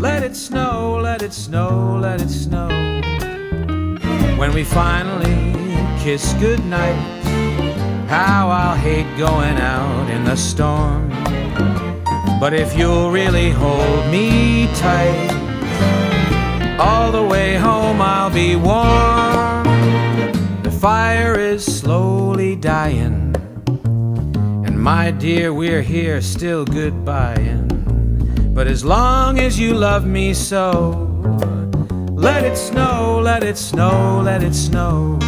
Let it snow, let it snow, let it snow. When we finally kiss goodnight, how I'll hate going out in the storm. But if you'll really hold me tight, all the way home I'll be warm. The fire is slowly dying, and my dear, we're here still goodbying. But as long as you love me so, let it snow, let it snow, let it snow.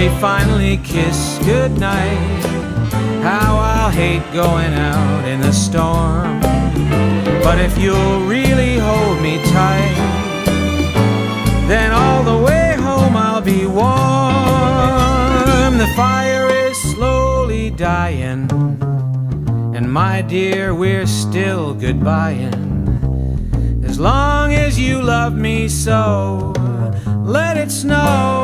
We finally kiss goodnight, how I'll hate going out in the storm. But if you'll really hold me tight, then all the way home I'll be warm. The fire is slowly dying, and my dear, we're still goodbying. As long as you love me so, let it snow,